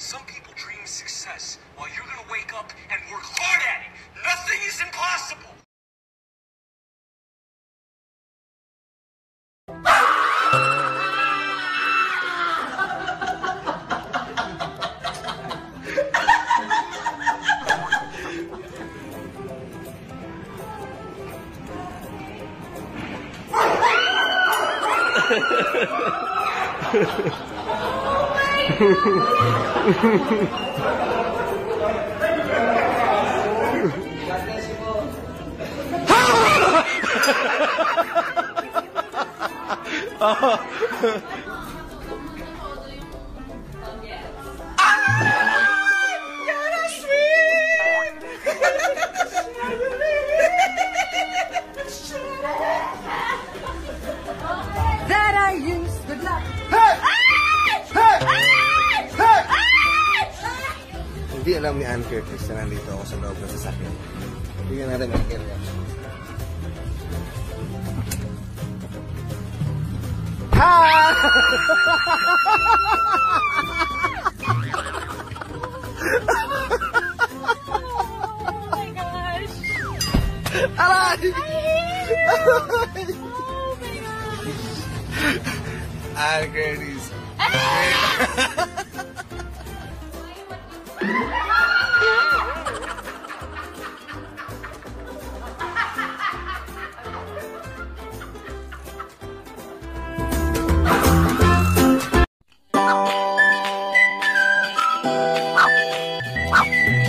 Some people dream success while you're gonna wake up and work hard at it. Nothing is impossible. Ha ha ha. 哈哈哈哈哈！啊。Hindi alam ni Ann Curtis na nandito ako sa loob ng sasakyan. Tingnan natin ang reaction. Ha! Oh my gosh. Aray! Oh my gosh. Ann Curtis. 好好好